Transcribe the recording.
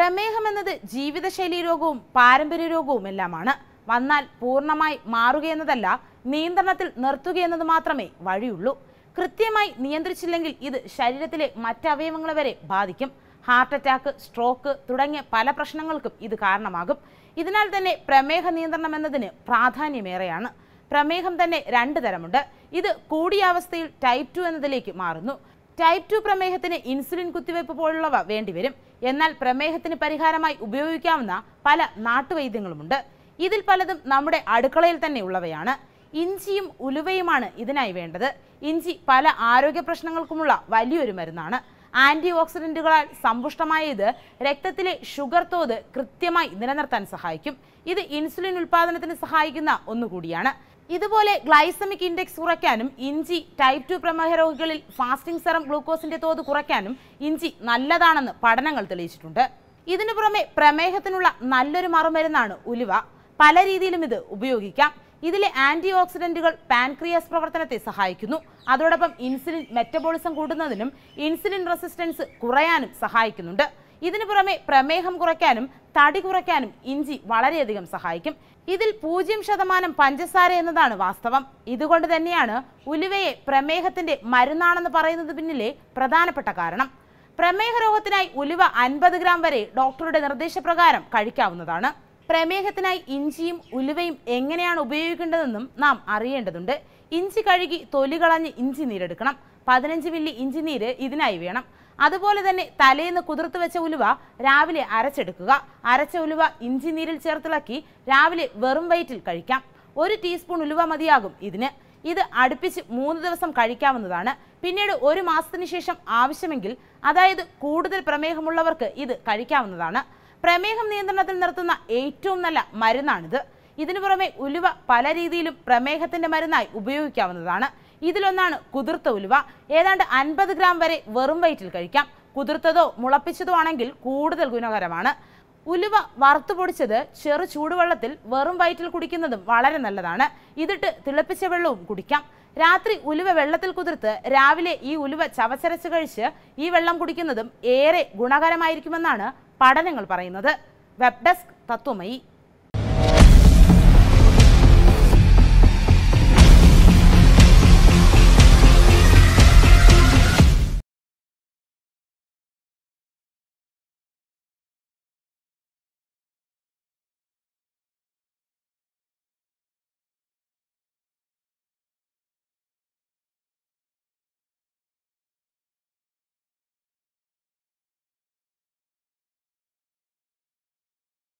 പ്രമേഹം എന്നത് ജീവിതശൈലി രോഗവും പാരമ്പര്യ രോഗവും എല്ലാമാണ്. വന്നാൽ പൂർണമായി മാറുകയെന്നതല്ല നിയന്ത്രണത്തിൽ നിർത്തുകയെന്നത് മാത്രമേ വഴിയുള്ളൂ. കൃത്യമായി നിയന്ത്രിച്ചില്ലെങ്കിൽ ഇത് ശരീരത്തിലെ മറ്റവയവങ്ങളെ വരെ ബാധിക്കും. ഹാർട്ട് അറ്റാക്ക് സ്ട്രോക്ക് തുടങ്ങിയ പല പ്രശ്നങ്ങൾക്കും ഇത് കാരണമാകും. ഇതിനാൽ തന്നെ പ്രമേഹ നിയന്ത്രണം എന്നതിന് പ്രാധാന്യമേറെയാണ്. പ്രമേഹം തന്നെ രണ്ട് തരമുണ്ട്. ഇത് കൂടിയ അവസ്ഥയിൽ ടൈപ്പ് ടു എന്നതിലേക്ക് മാറുന്നു. ടൈപ്പ് ടു പ്രമേഹത്തിന് ഇൻസുലിൻ കുത്തിവയ്പ് പോലുള്ളവ വേണ്ടിവരും. എന്നാൽ പ്രമേഹത്തിന് പരിഹാരമായി ഉപയോഗിക്കാവുന്ന പല നാട്ടുവൈദ്യങ്ങളുമുണ്ട്. ഇതിൽ പലതും നമ്മുടെ അടുക്കളയിൽ തന്നെ ഉള്ളവയാണ്. ഇഞ്ചിയും ഉലുവയുമാണ് ഇതിനായി വേണ്ടത്. ഇഞ്ചി പല ആരോഗ്യ പ്രശ്നങ്ങൾക്കുമുള്ള വലിയൊരു മരുന്നാണ്. ആന്റി ഓക്സിഡന്റുകളാൽ സമ്പുഷ്ടമായ ഇത് രക്തത്തിലെ ഷുഗർ തോത് കൃത്യമായി നിലനിർത്താൻ സഹായിക്കും. ഇത് ഇൻസുലിൻ ഉൽപാദനത്തിന് സഹായിക്കുന്ന ഒന്നുകൂടിയാണ്. ഇതുപോലെ ഗ്ലൈസമിക് ഇൻഡെക്സ് കുറയ്ക്കാനും ഇഞ്ചി ടൈപ്പ് ടു പ്രമേഹ രോഗികളിൽ ഫാസ്റ്റിംഗ് സെറം ഗ്ലൂക്കോസിന്റെ തോത് കുറയ്ക്കാനും ഇഞ്ചി നല്ലതാണെന്ന് പഠനങ്ങൾ തെളിയിച്ചിട്ടുണ്ട്. ഇതിനു പുറമെ പ്രമേഹത്തിനുള്ള നല്ലൊരു മറുമരുന്നാണ് ഉലുവ. പല രീതിയിലും ഇത് ഉപയോഗിക്കാം. ഇതിലെ ആന്റി ഓക്സിഡന്റുകൾ പാൻക്രിയാസ് പ്രവർത്തനത്തെ സഹായിക്കുന്നു. അതോടൊപ്പം ഇൻസുലിൻ മെറ്റബോളിസം കൂട്ടുന്നതിനും ഇൻസുലിൻ റെസിസ്റ്റൻസ് കുറയാനും സഹായിക്കുന്നുണ്ട്. ഇതിനു പുറമെ പ്രമേഹം കുറയ്ക്കാനും തടി കുറയ്ക്കാനും ഇഞ്ചി വളരെയധികം സഹായിക്കും. ഇതിൽ പൂജ്യം ശതമാനം പഞ്ചസാര എന്നതാണ് വാസ്തവം. ഇതുകൊണ്ട് തന്നെയാണ് ഉലുവയെ പ്രമേഹത്തിന്റെ മരുന്നാണെന്ന് പറയുന്നത് പിന്നിലെ പ്രധാനപ്പെട്ട കാരണം. പ്രമേഹ രോഗത്തിനായി ഉലുവ അൻപത് ഗ്രാം വരെ ഡോക്ടറുടെ നിർദ്ദേശപ്രകാരം കഴിക്കാവുന്നതാണ്. പ്രമേഹത്തിനായി ഇഞ്ചിയും ഉലുവയും എങ്ങനെയാണ് ഉപയോഗിക്കേണ്ടതെന്നും നാം അറിയേണ്ടതുണ്ട്. ഇഞ്ചി കഴുകി തൊലി കളഞ്ഞ് ഇഞ്ചി നീരെടുക്കണം. പതിനഞ്ച് മില്ലി ഇഞ്ചി നീര് ഇതിനായി വേണം. അതുപോലെ തന്നെ തലേന്ന് കുതിർത്ത് വെച്ച ഉലുവ രാവിലെ അരച്ചെടുക്കുക. അരച്ച ഉലുവ ഇഞ്ചി നീരിൽ ചേർത്തിളക്കി രാവിലെ വെറും വയറ്റിൽ കഴിക്കാം. ഒരു ടീസ്പൂൺ ഉലുവ മതിയാകും ഇതിന്. ഇത് അടുപ്പിച്ച് മൂന്ന് ദിവസം കഴിക്കാവുന്നതാണ്. പിന്നീട് ഒരു മാസത്തിന് ശേഷം ആവശ്യമെങ്കിൽ അതായത് കൂടുതൽ പ്രമേഹമുള്ളവർക്ക് ഇത് കഴിക്കാവുന്നതാണ്. പ്രമേഹം നിയന്ത്രണത്തിൽ നിർത്തുന്ന ഏറ്റവും നല്ല മരുന്നാണിത്. ഇതിനു പുറമെ ഉലുവ പല രീതിയിലും പ്രമേഹത്തിന്റെ മരുന്നായി ഉപയോഗിക്കാവുന്നതാണ്. ഇതിലൊന്നാണ് കുതിർത്ത ഉലുവ. ഏതാണ്ട് അൻപത് ഗ്രാം വരെ വെറും വയറ്റിൽ കഴിക്കാം. കുതിർത്തതോ മുളപ്പിച്ചതോ ആണെങ്കിൽ കൂടുതൽ ഗുണകരമാണ്. ഉലുവ വറുത്തു പൊടിച്ചത് ചെറു ചൂടുവെള്ളത്തിൽ വെറും വയറ്റിൽ കുടിക്കുന്നതും വളരെ നല്ലതാണ്. ഇതിട്ട് തിളപ്പിച്ച വെള്ളവും കുടിക്കാം. രാത്രി ഉലുവ വെള്ളത്തിൽ കുതിർത്ത് രാവിലെ ഈ ഉലുവ ചവച്ചരച്ച് കഴിച്ച് ഈ വെള്ളം കുടിക്കുന്നതും ഏറെ ഗുണകരമായിരിക്കുമെന്നാണ് പഠനങ്ങൾ പറയുന്നത്. Web desk Tatwamayi.